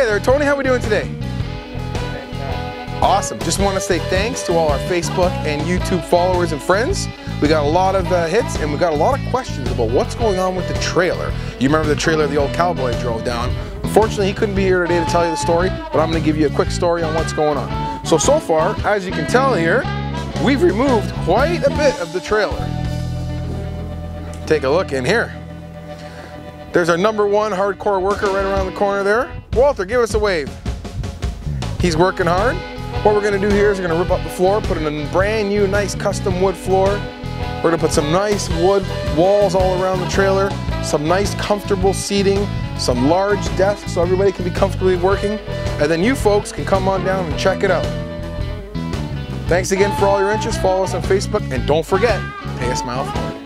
Hey there, Tony. How we doing today? Awesome. Just want to say thanks to all our Facebook and YouTube followers and friends. We got a lot of uh, hits and we got a lot of questions about what's going on with the trailer. You remember the trailer the old cowboy drove down. Unfortunately, he couldn't be here today to tell you the story, but I'm going to give you a quick story on what's going on. So, so far, as you can tell here, we've removed quite a bit of the trailer. Take a look in here. There's our number one hardcore worker right around the corner there. Walter, give us a wave. He's working hard. What we're gonna do here is we're gonna rip up the floor, put in a brand new nice custom wood floor. We're gonna put some nice wood walls all around the trailer, some nice comfortable seating, some large desks so everybody can be comfortably working, and then you folks can come on down and check it out. Thanks again for all your interest. Follow us on Facebook, and don't forget, pay a smile forward.